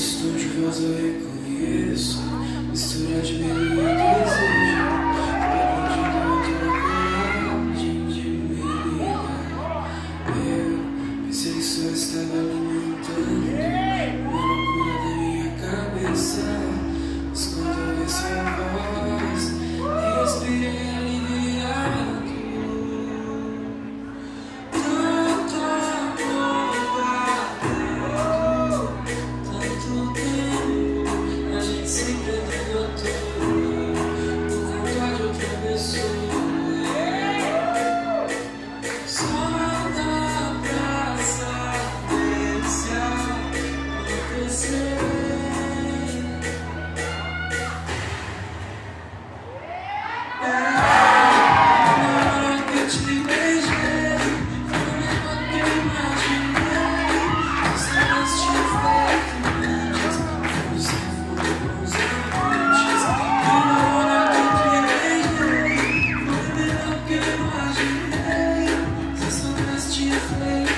Cristo, de voz eu reconheço, mistura de mim. you sleep.